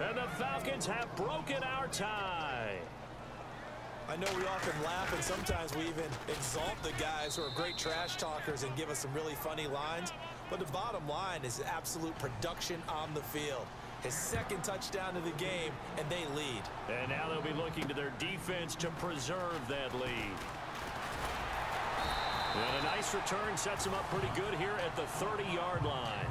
And the Falcons have broken our tie. I know we often laugh and sometimes we even exalt the guys who are great trash talkers and give us some really funny lines. But the bottom line is absolute production on the field. His second touchdown of the game, and they lead. And now they'll be looking to their defense to preserve that lead. And a nice return sets them up pretty good here at the 30-yard line.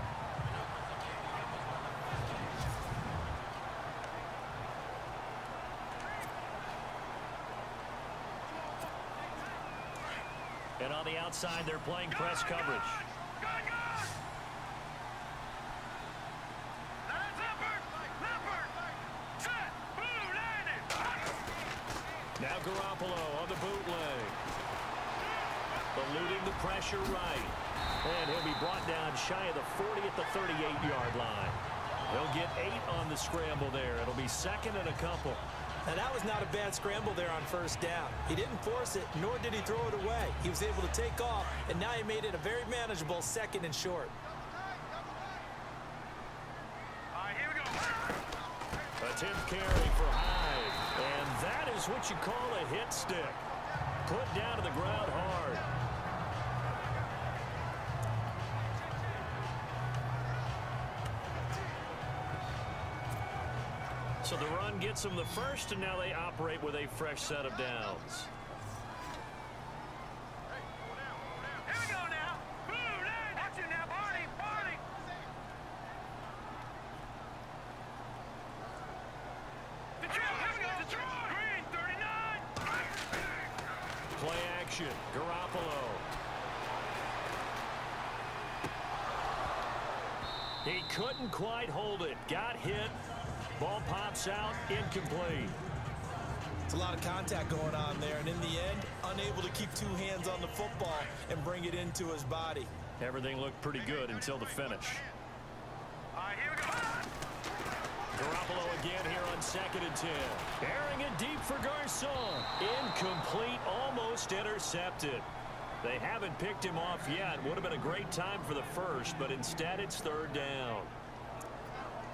Outside, they're playing press coverage. Now Garoppolo on the bootleg. Eluding the pressure right. And he'll be brought down shy of the 40 at the 38-yard line. He'll get eight on the scramble there. It'll be second and a couple. And that was not a bad scramble there on first down. He didn't force it, nor did he throw it away. He was able to take off, and now he made it a very manageable second and short. Attempt carry for Hyde. And that is what you call a hit stick. Put down to the ground hard. So gets them the first, and now they operate with a fresh set of downs. Play action. Garoppolo. He couldn't quite hold it. Got hit. Ball pops out. Incomplete. It's a lot of contact going on there, and in the end, unable to keep two hands on the football and bring it into his body. Everything looked pretty good until the finish. All right, here we go. Garoppolo again here on second and ten. Airing it deep for Garcon. Incomplete, almost intercepted. They haven't picked him off yet. Would have been a great time for the first, but instead it's third down.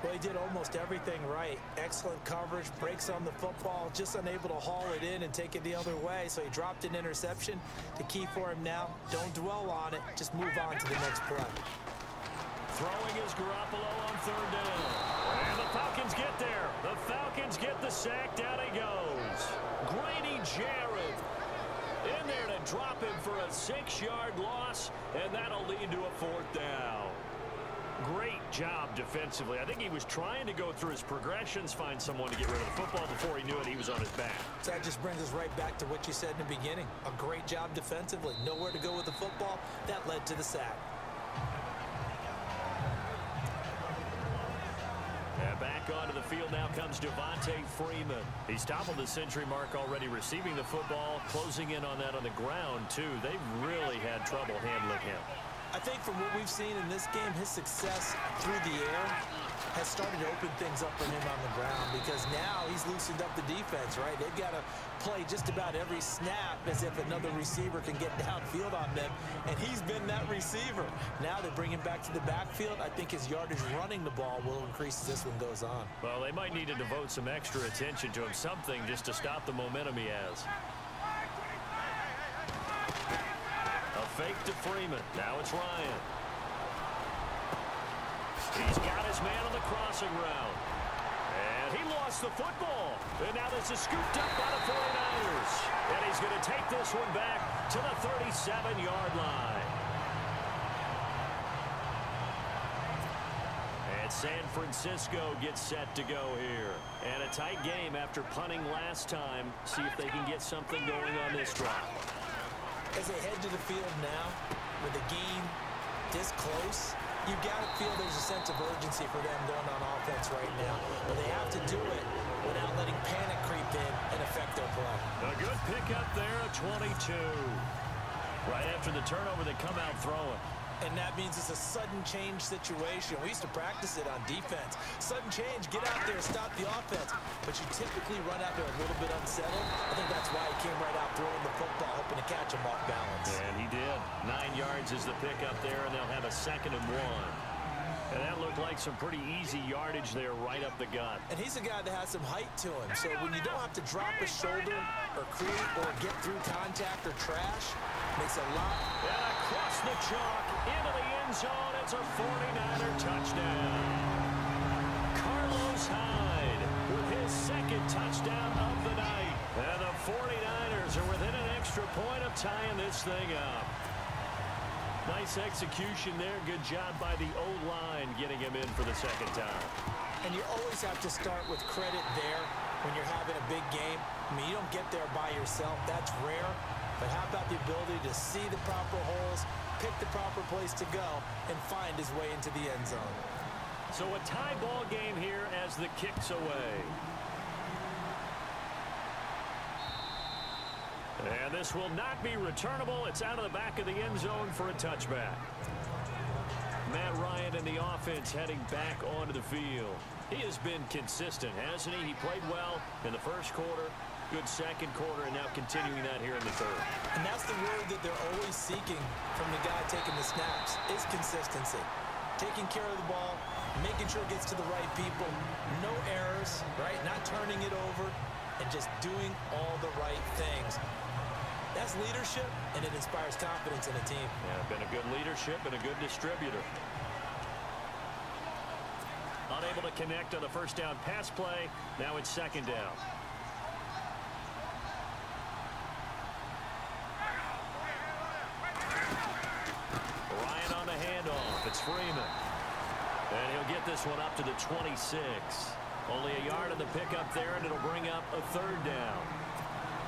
Well, he did almost everything right. Excellent coverage, breaks on the football, just unable to haul it in and take it the other way. So he dropped an interception. The key for him now, don't dwell on it. Just move on to the next play. Throwing is Garoppolo on third down. And the Falcons get there. The Falcons get the sack. Down he goes. Grady Jarrett in there to drop him for a six-yard loss, and that'll lead to a fourth down. Great job defensively. I think he was trying to go through his progressions, find someone to get rid of the football before he knew it. He was on his back. So that just brings us right back to what you said in the beginning. A great job defensively. Nowhere to go with the football. That led to the sack. And back onto the field now comes Devonta Freeman. He's toppled the century mark already receiving the football, closing in on that on the ground, too. They've really had trouble handling him. I think from what we've seen in this game, his success through the air has started to open things up for him on the ground because now he's loosened up the defense, right? They've got to play just about every snap as if another receiver can get downfield on them, and he's been that receiver. Now they bring him back to the backfield. I think his yardage running the ball will increase as this one goes on. Well, they might need to devote some extra attention to him, something just to stop the momentum he has. A fake to Freeman. Now it's Ryan. He's got his man on the crossing route. And he lost the football. And now this is scooped up by the 49ers. And he's going to take this one back to the 37-yard line. And San Francisco gets set to go here. And a tight game after punting last time. See if they can get something going on this drive. As they head to the field now, with the game this close, you've got to feel there's a sense of urgency for them going on offense right now. But they have to do it without letting panic creep in and affect their play. A good pickup there at 22. Right after the turnover, they come out throwing. And that means it's a sudden change situation. We used to practice it on defense. Sudden change, get out there, stop the offense. But you typically run out there a little bit unsettled. I think that's why he came right out throwing the football, hoping to catch him off balance. And he did. Nine yards is the pickup there, and they'll have a second and one. And that looked like some pretty easy yardage there right up the gut. And he's a guy that has some height to him. So when you don't have to drop a shoulder or create or get through contact or trash, makes a lot. And across the chalk, into the end zone, it's a 49er touchdown. Carlos Hyde with his second touchdown of the night. And the 49ers are within an extra point of tying this thing up. Nice execution there. Good job by the O-line getting him in for the second time. And you always have to start with credit there when you're having a big game. I mean, you don't get there by yourself. That's rare. But how about the ability to see the proper holes, pick the proper place to go, and find his way into the end zone? So a tie ball game here as the kick's away. And this will not be returnable. It's out of the back of the end zone for a touchback. Matt Ryan and the offense heading back onto the field. He has been consistent, hasn't he? He played well in the first quarter, good second quarter, and now continuing that here in the third. And that's the word that they're always seeking from the guy taking the snaps, is consistency. Taking care of the ball, making sure it gets to the right people, no errors, right? Not turning it over, and just doing all the right things. That's leadership, and it inspires confidence in a team. Yeah, been a good leadership and a good distributor. Unable to connect on the first down pass play. Now it's second down. Ryan on the handoff. It's Freeman. And he'll get this one up to the 26. Only a yard of the pickup there, and it'll bring up a third down.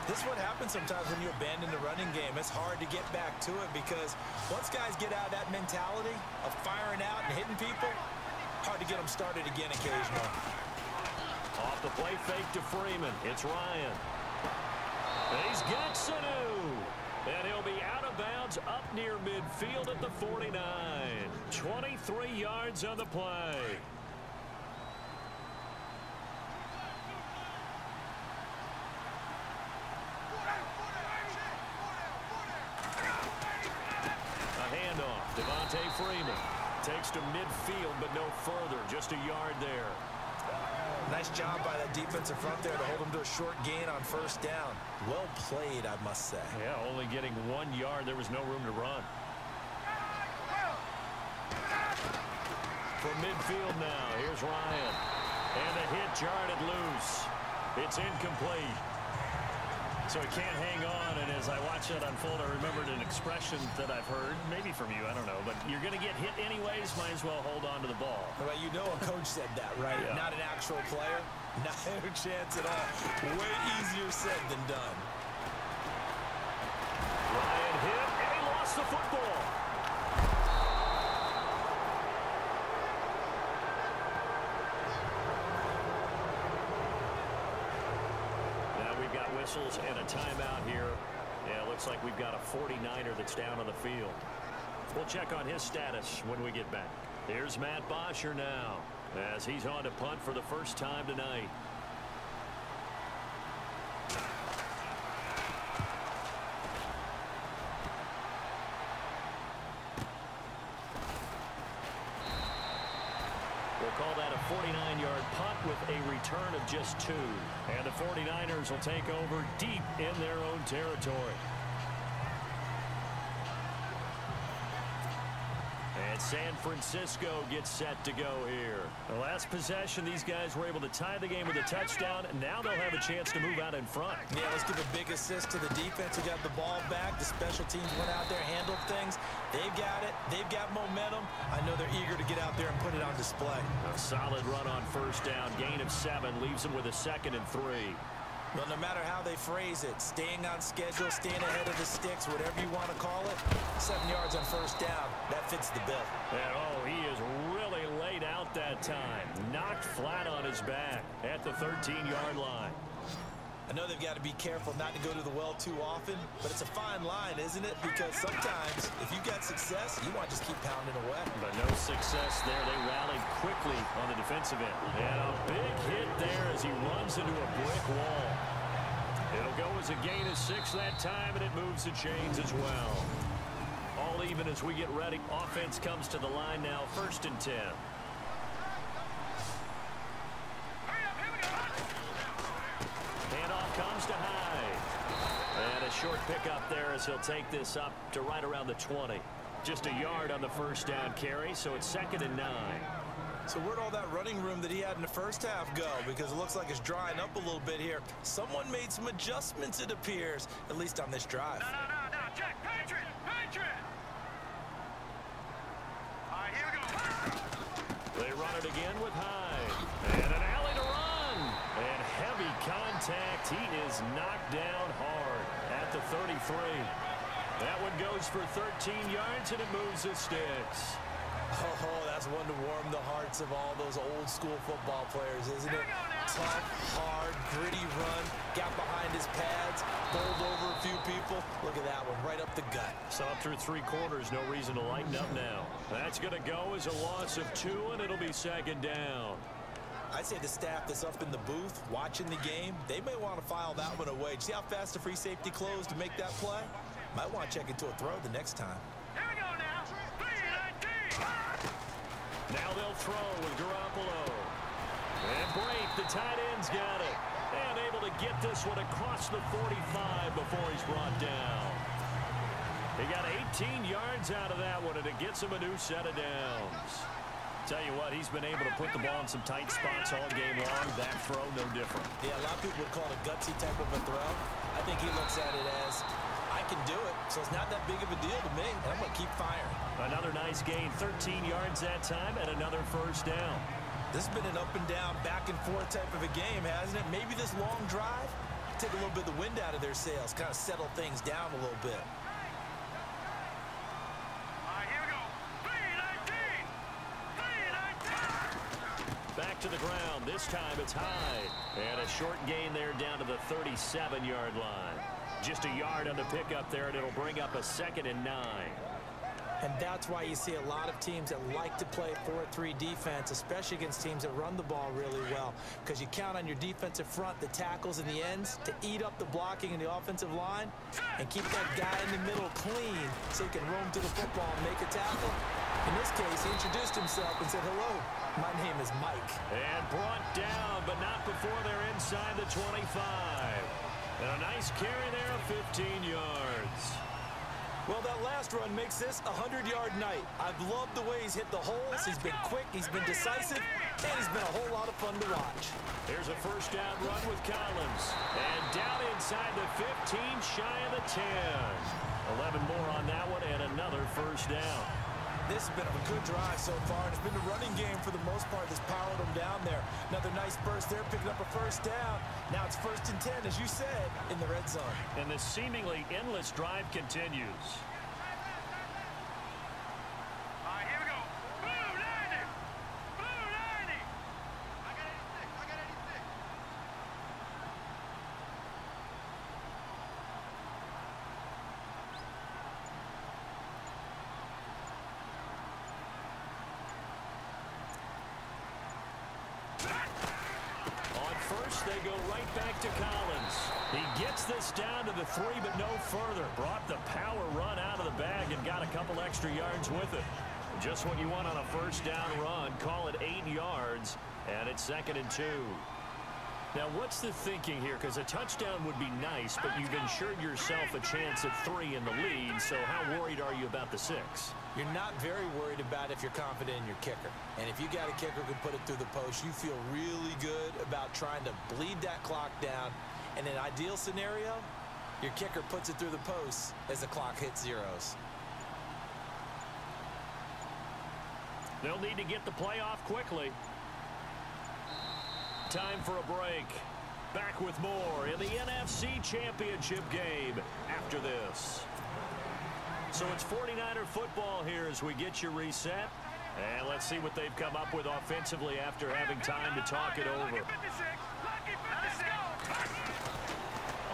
This is what happens sometimes when you abandon the running game. It's hard to get back to it because once guys get out of that mentality of firing out and hitting people, hard to get them started again occasionally. Off the play fake to Freeman. It's Ryan. And he's got Sanu. And he'll be out of bounds up near midfield at the 49. 23 yards on the play. A handoff. Devonta Freeman takes to midfield, but no further. Just a yard there. Nice job by that defensive front there to hold them to a short gain on first down. Well played, I must say. Yeah, only getting one yard. There was no room to run. From midfield now, here's Ryan. And the hit jarred it loose. It's incomplete. So he can't hang on, and as I watch that unfold, I remembered an expression that I've heard, maybe from you, I don't know, but you're going to get hit anyways, might as well hold on to the ball. Well, you know a coach said that, right? Yeah. Not an actual player. Not a chance at all. Way easier said than done. Ryan hit, and he lost the football. Now we've got whistles and a timeout here. Yeah, it looks like we've got a 49er that's down on the field. We'll check on his status when we get back. Here's Matt Bosher now as he's on to punt for the first time tonight. We'll call that a 49-yard punt with a return of just two. And the 49ers will take over deep in their own territory. San Francisco gets set to go here. The last possession, these guys were able to tie the game with a touchdown. Now they'll have a chance to move out in front. Yeah, let's give a big assist to the defense who got the ball back. The special teams went out there, handled things. They've got it. They've got momentum. I know they're eager to get out there and put it on display. A solid run on first down. Gain of seven leaves them with a second and three. Well, no matter how they phrase it, staying on schedule, staying ahead of the sticks, whatever you want to call it, seven yards on first down, that fits the bill. And oh, he is really laid out that time. Knocked flat on his back at the 13-yard line. I know they've got to be careful not to go to the well too often, but it's a fine line, isn't it? Because sometimes, if you've got success, you want to just keep pounding away. But no success there. They rallied quickly on the defensive end. And a big hit there as he runs into a brick wall. It'll go as a gain of six that time, and it moves the chains as well even as we get ready. Offense comes to the line now, first and 10. Handoff comes to Hyde. And a short pickup there as he'll take this up to right around the 20. Just a yard on the first down carry, so it's second and nine. So where'd all that running room that he had in the first half go? Because it looks like it's drying up a little bit here. Someone made some adjustments, it appears, at least on this drive. No, no, no, no. Jack, Patriot, Patriot. They run it again with Hyde. And an alley to run. And heavy contact. He is knocked down hard at the 33. That one goes for 13 yards, and it moves the sticks. Oh, that's one to warm the hearts of all those old school football players, isn't it? Tough, hard, gritty run, got behind his pads, bowled over a few people. Look at that one, right up the gut. So up through three quarters, no reason to lighten up now. That's going to go as a loss of two, and it'll be second down. I'd say the staff that's up in the booth watching the game, they may want to file that one away. See how fast the free safety closed to make that play? Might want to check into a throw the next time. Now they'll throw with Garoppolo. And Brate, the tight end's got it. And able to get this one across the 45 before he's brought down. He got 18 yards out of that one, and it gets him a new set of downs. Tell you what, he's been able to put the ball in some tight spots all game long. That throw, no different. Yeah, a lot of people would call it a gutsy type of a throw. I think he looks at it as, I can do it, so it's not that big of a deal to me, and I'm going to keep firing. Another nice gain, 13 yards that time, and another first down. This has been an up and down, back and forth type of a game, hasn't it? Maybe this long drive, take a little bit of the wind out of their sails, kind of settle things down a little bit. Here we go. Three, 19. Three, 19. Back to the ground. This time it's Hyde. And a short gain there down to the 37-yard line. Just a yard on the pickup there, and it'll bring up a second and nine. And that's why you see a lot of teams that like to play 4-3 defense, especially against teams that run the ball really well. Because you count on your defensive front, the tackles and the ends, to eat up the blocking in the offensive line and keep that guy in the middle clean so he can roam to the football and make a tackle. In this case, he introduced himself and said, hello, my name is Mike. And brought down, but not before they're inside the 25. And a nice carry there of 15 yards. Well, that last run makes this a 100-yard night. I've loved the way he's hit the holes. He's been quick, he's been decisive, and he's been a whole lot of fun to watch. Here's a first down run with Collins. And down inside the 15, shy of the 10. 11 more on that one, and another first down. This has been a good drive so far, and it's been the running game for the most part that's powered them down there. Another nice burst there, picking up a first down. Now it's first and 10, as you said, in the red zone. And this seemingly endless drive continues. All right, here we go. Blue 90. Blue 90. I got 86. I got 86. On first, they go right back to Collins. He gets this down to the three, but no further. Brought the power run out of the bag and got a couple extra yards with it. Just what you want on a first down run. Call it eight yards, and it's second and two. Now, what's the thinking here? Because a touchdown would be nice, but you've insured yourself a chance at three in the lead, so how worried are you about the six? You're not very worried about if you're confident in your kicker. And if you got a kicker who can put it through the post, you feel really good about trying to bleed that clock down. In an ideal scenario, your kicker puts it through the post as the clock hits zeros. They'll need to get the play off quickly. Time for a break. Back with more in the NFC Championship game after this. So it's 49er football here as we get you reset. And let's see what they've come up with offensively after having time to talk it over. Lucky 56. Lucky 56.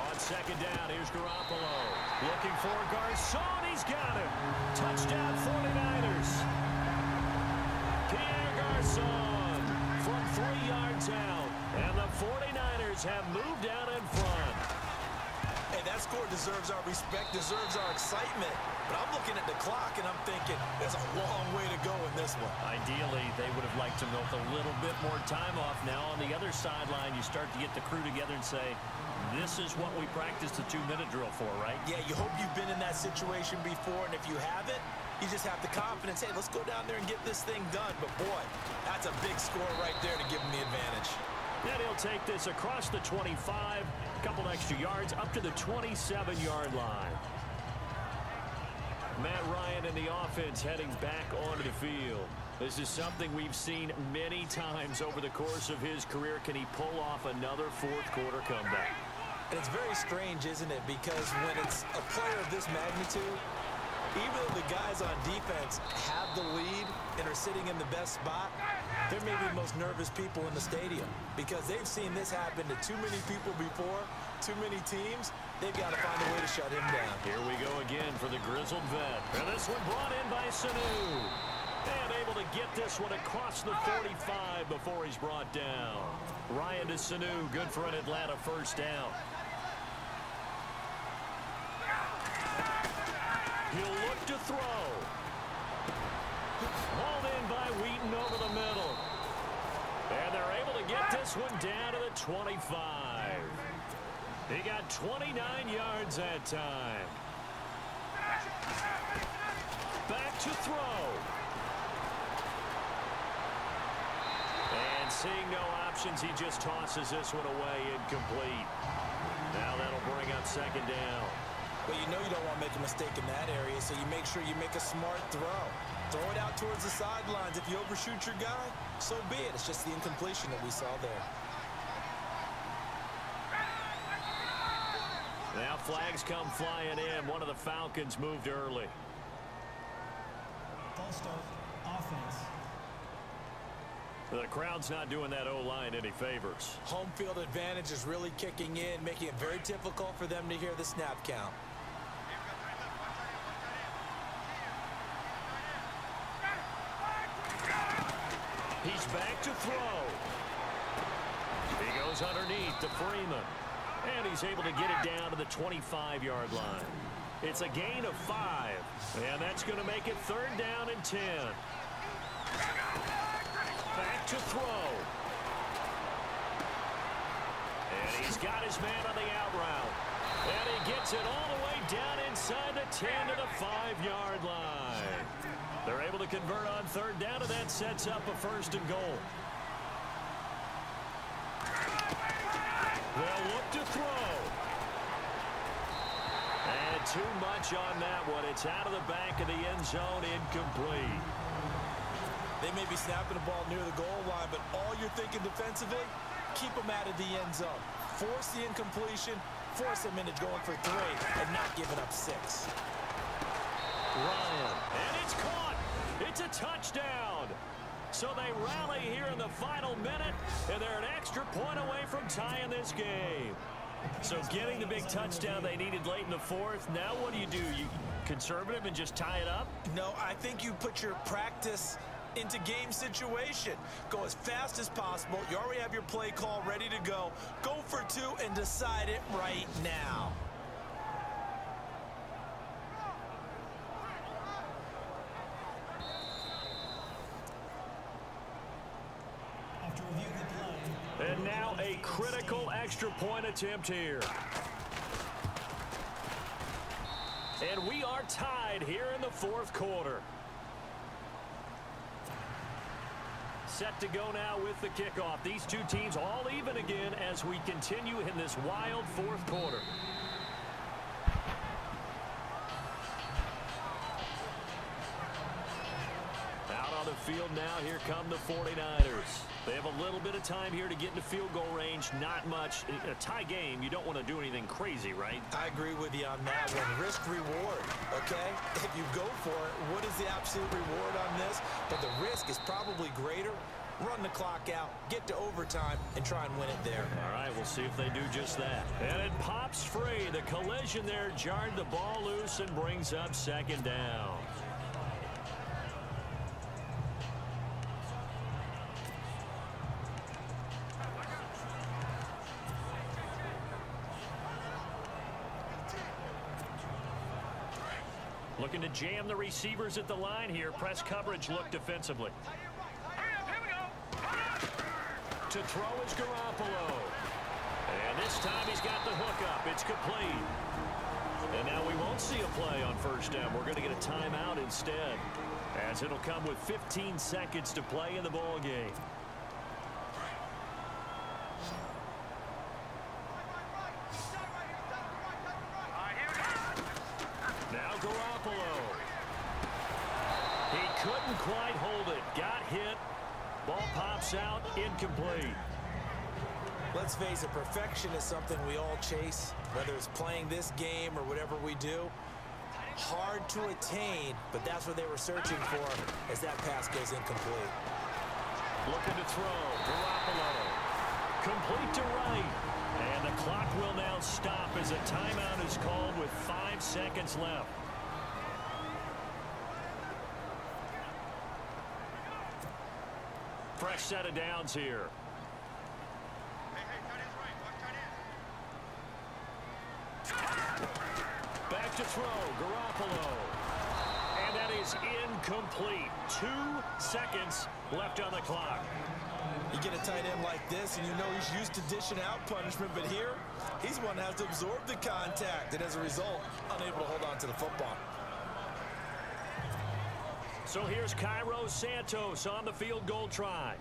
On second down, here's Garoppolo. Looking for Garcon. He's got it. Touchdown 49ers. Pierre Garcon three yards out. And the 49ers have moved out in front. Hey, that score deserves our respect, deserves our excitement. But I'm looking at the clock and I'm thinking there's a long way to go in this one. Ideally, they would have liked to milk a little bit more time off. Now on the other sideline, you start to get the crew together and say, this is what we practiced the two-minute drill for, right? Yeah, you hope you've been in that situation before, and if you haven't, you just have the confidence, hey, let's go down there and get this thing done. But boy, that's a big score right there to give them the advantage. And he'll take this across the 25, a couple extra yards, up to the 27-yard line. Matt Ryan and the offense heading back onto the field. This is something we've seen many times over the course of his career. Can he pull off another fourth quarter comeback? And it's very strange, isn't it? Because when it's a player of this magnitude, even though the guys on defense have the lead and are sitting in the best spot, they're maybe the most nervous people in the stadium because they've seen this happen to too many people before, too many teams. They've got to find a way to shut him down. Here we go again for the grizzled vet. And this one brought in by Sanu. And able to get this one across the 45 before he's brought down. Ryan to Sanu, good for an Atlanta first down. He'll to throw. Hauled in by Wheaton over the middle. And they're able to get this one down to the 25. He got 29 yards that time. Back to throw. And seeing no options, he just tosses this one away incomplete. Now that'll bring up second down. But you know you don't want to make a mistake in that area, so you make sure you make a smart throw. Throw it out towards the sidelines. If you overshoot your guy, so be it. It's just the incompletion that we saw there. Now flags come flying in. One of the Falcons moved early. False start, offense. The crowd's not doing that O-line any favors. Home field advantage is really kicking in, making it very difficult for them to hear the snap count. He's back to throw. He goes underneath to Freeman. And he's able to get it down to the 25-yard line. It's a gain of five. And that's going to make it third down and 10. Back to throw. And he's got his man on the out route. And he gets it all the way down inside the 10 to the 5-yard line. They're able to convert on third down, and that sets up a first and goal. They'll look to throw. And too much on that one. It's out of the back of the end zone, incomplete. They may be snapping the ball near the goal line, but all you're thinking defensively, keep them out of the end zone. Force the incompletion, force them into going for three, and not giving up six. Ryan. And it's caught. It's a touchdown. So they rally here in the final minute, and they're an extra point away from tying this game. So getting the big touchdown they needed late in the fourth, now what do you do? You conservative and just tie it up? No, I think you put your practice into game situation. Go as fast as possible. You already have your play call ready to go. Go for two and decide it right now. After review of the play. And now critical extra point attempt here. And we are tied here in the fourth quarter. Set to go now with the kickoff. These two teams all even again as we continue in this wild fourth quarter. Field now, here come the 49ers. They have a little bit of time here to get into field goal range. Not much. A tie game, you don't want to do anything crazy, right? I agree with you on that one. Risk reward, okay? If you go for it, what is the absolute reward on this? But the risk is probably greater. Run the clock out, get to overtime, and try and win it there. All right, we'll see if they do just that. And it pops free. The collision there jarred the ball loose and brings up second down. Looking to jam the receivers at the line here. Press coverage look defensively. To throw is Garoppolo. And this time he's got the hook up. It's complete. And now we won't see a play on first down. We're going to get a timeout instead. As it'll come with 15 seconds to play in the ball game. All right, here we go. Now Garoppolo. He couldn't quite hold it. Got hit. Ball pops out. Incomplete. Let's face it, perfection is something we all chase, whether it's playing this game or whatever we do. Hard to attain, but that's what they were searching for as that pass goes incomplete. Looking to throw. Garoppolo. Complete to right. And the clock will now stop as a timeout is called with five seconds left. Fresh set of downs here. Hey, hey, tight end's right. Watch tight end. Back to throw. Garoppolo. Incomplete. Two seconds left on the clock. You get a tight end like this, and you know he's used to dishing out punishment, but here, he's one that has to absorb the contact, and as a result, unable to hold on to the football. So here's Cairo Santos on the field goal try.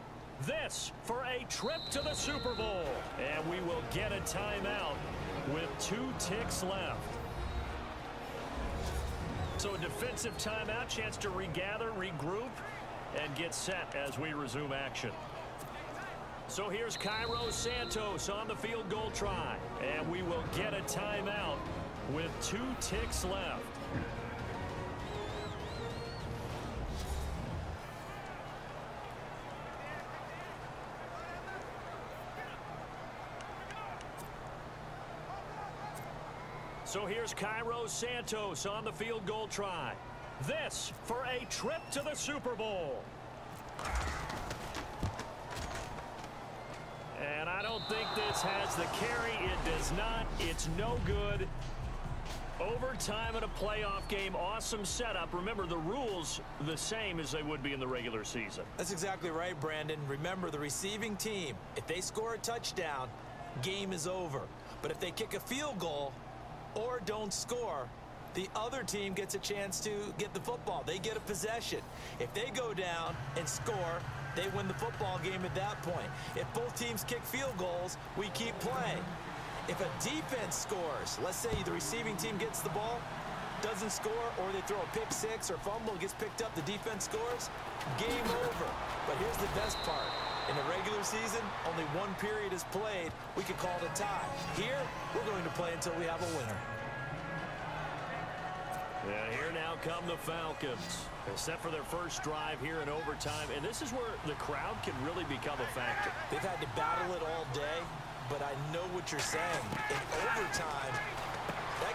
This for a trip to the Super Bowl. And we will get a timeout with two ticks left. So a defensive timeout, chance to regather, regroup, and get set as we resume action. So here's Cairo Santos on the field goal try. And we will get a timeout with two ticks left. Here's Cairo Santos on the field goal try. This for a trip to the Super Bowl. And I don't think this has the carry. It does not. It's no good. Overtime in a playoff game. Awesome setup. Remember, the rules the same as they would be in the regular season. That's exactly right, Brandon. Remember, the receiving team, if they score a touchdown, game is over. But if they kick a field goal or don't score, the other team gets a chance to get the football. They get a possession. If they go down and score, they win the football game at that point. If both teams kick field goals, we keep playing. If a defense scores, let's say the receiving team gets the ball, doesn't score, or they throw a pick six or fumble, gets picked up, the defense scores, game over. But here's the best part. In the regular season, only one period is played. We could call it a tie. Here, we're going to play until we have a winner. And here now come the Falcons. They're set for their first drive here in overtime. And this is where the crowd can really become a factor. They've had to battle it all day, but I know what you're saying. In overtime,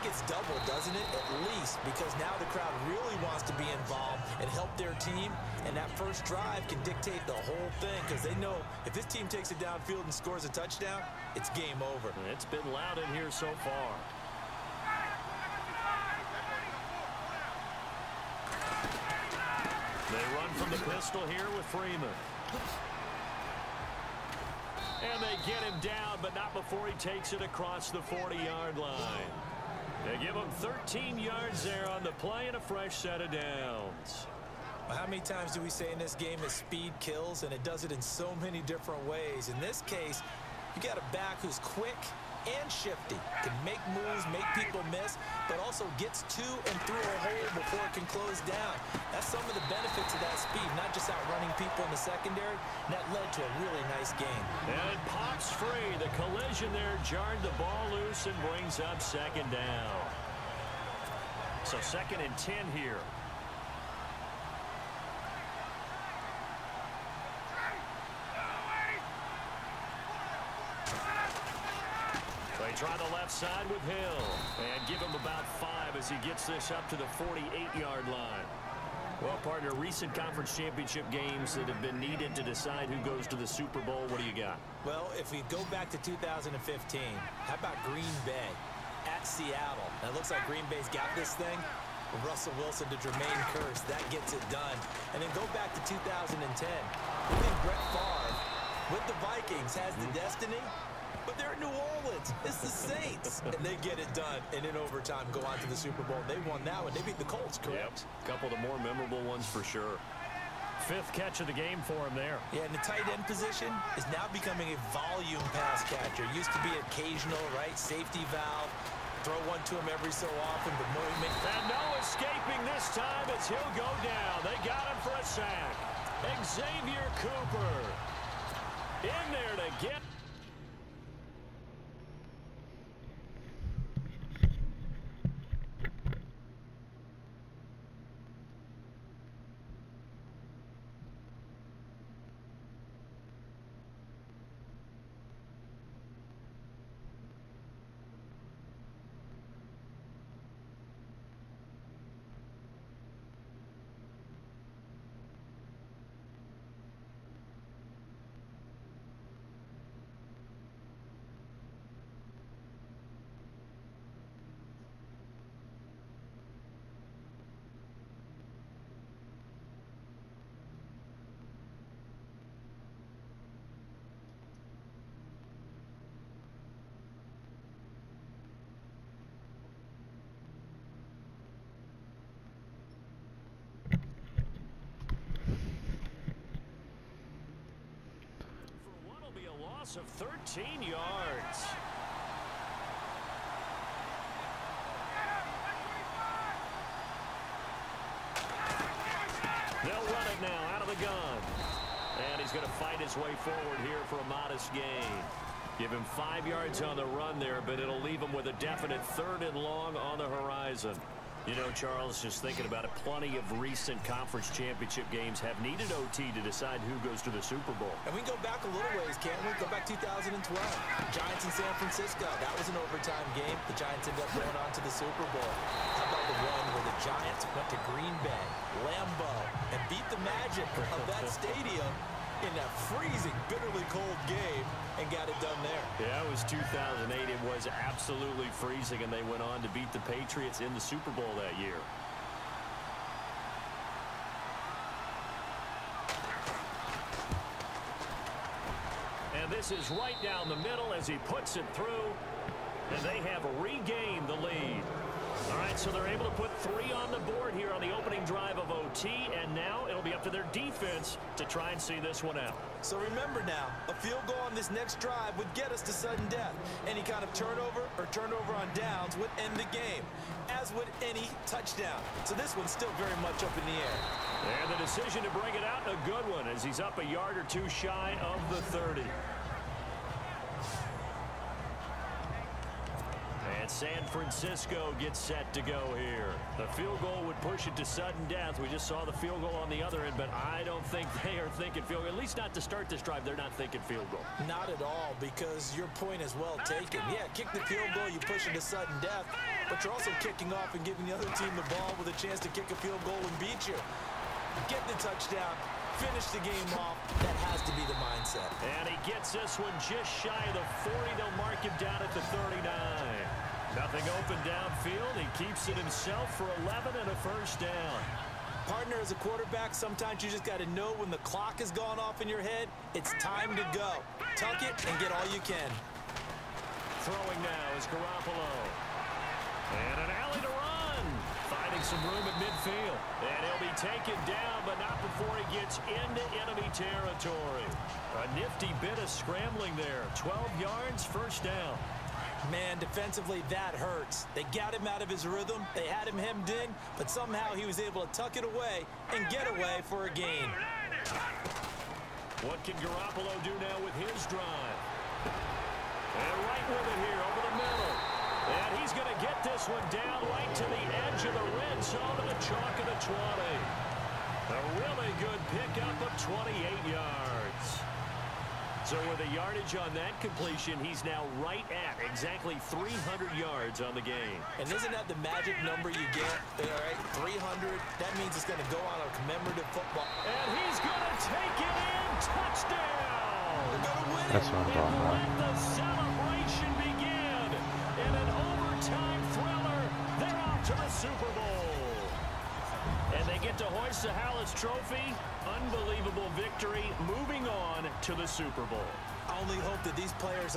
gets double, doesn't it? At least, because now the crowd really wants to be involved and help their team, and that first drive can dictate the whole thing because they know if this team takes it downfield and scores a touchdown, it's game over. It's been loud in here so far. They run from the pistol here with Freeman. And they get him down, but not before he takes it across the 40-yard line. They give him 13 yards there on the play and a fresh set of downs. How many times do we say in this game that speed kills, and it does it in so many different ways? In this case, you got a back who's quick and shifty, can make moves, make people miss, but also gets to and through a hole before it can close down. That's some of the benefits of that speed, not just outrunning people in the secondary. And that led to a really nice game. And pops free. The collision there jarred the ball loose and brings up second down. So second and 10 here. Try the left side with Hill and give him about five as he gets this up to the 48-yard line. Well, partner, recent conference championship games that have been needed to decide who goes to the Super Bowl. What do you got? Well, if we go back to 2015, how about Green Bay at Seattle? And it looks like Green Bay's got this thing. Russell Wilson to Jermaine Kearse. That gets it done. And then go back to 2010. We think Brett Favre with the Vikings has the mm-hmm. destiny, but they're in New Orleans. It's the Saints. and they get it done. And in overtime, go on to the Super Bowl. They won that one. They beat the Colts, correct? Yep. A couple of the more memorable ones for sure. Fifth catch of the game for him there. Yeah, and the tight end position is now becoming a volume pass catcher. Used to be occasional, right? Safety valve. Throw one to him every so often, but no, And no escaping this time as he'll go down. They got him for a sack. Xavier Cooper in there to get for what will be a loss of 13 yards. They'll run it now out of the gun. And he's going to fight his way forward here for a modest gain. Give him five yards on the run there, but it'll leave him with a definite third and long on the horizon. You know, Charles, just thinking about it, plenty of recent conference championship games have needed OT to decide who goes to the Super Bowl. And we can go back a little ways, can't we? Go back 2012. Giants in San Francisco. That was an overtime game. The Giants ended up going on to the Super Bowl. How about the one where the Giants went to Green Bay, Lambeau, and beat the magic of that stadium in that freezing, bitterly cold game and got it done there. Yeah, it was 2008. It was absolutely freezing, and they went on to beat the Patriots in the Super Bowl that year. And this is right down the middle as he puts it through, and they have regained the lead. All right, so they're able to put three on the board here on the opening drive of OT, and now it'll be up to their defense to try and see this one out. So remember now, a field goal on this next drive would get us to sudden death. Any kind of turnover or turnover on downs would end the game, as would any touchdown. So this one's still very much up in the air. And the decision to bring it out, a good one, as he's up a yard or two shy of the 30. And San Francisco gets set to go here. The field goal would push it to sudden death. We just saw the field goal on the other end, but I don't think they are thinking field goal. At least not to start this drive. They're not thinking field goal. Not at all, because your point is well taken. Yeah, kick the field goal, you push it to sudden death, but you're also kicking off and giving the other team the ball with a chance to kick a field goal and beat you. Get the touchdown, finish the game off. That has to be the mindset. And he gets this one just shy of the 40. They'll mark him down at the 39. Nothing open downfield. He keeps it himself for 11 and a first down. Partner, as a quarterback, sometimes you just got to know when the clock has gone off in your head, it's time to go. Tuck it and get all you can. Throwing now is Garoppolo. And an alley to run. Finding some room at midfield. And he'll be taken down, but not before he gets into enemy territory. A nifty bit of scrambling there. 12 yards, first down. Man, defensively, that hurts. They got him out of his rhythm. They had him hemmed in, but somehow he was able to tuck it away and get away for a gain. What can Garoppolo do now with his drive? And right with it here over the middle. And he's going to get this one down right to the edge of the red zone of the chalk of the 20. A really good pickup of 28 yards. So with a yardage on that completion, he's now right at exactly 300 yards on the game. And isn't that the magic number you get? All right, 300. That means it's going to go on a commemorative football. And he's going to take it in. Touchdown. They're going to win That's it. what I'm And talking about. let the celebration begin. In an overtime thriller, they're off to the Super Bowl. And they get to hoist the Halas Trophy. Unbelievable victory. Moving on to the Super Bowl. I only hope that these players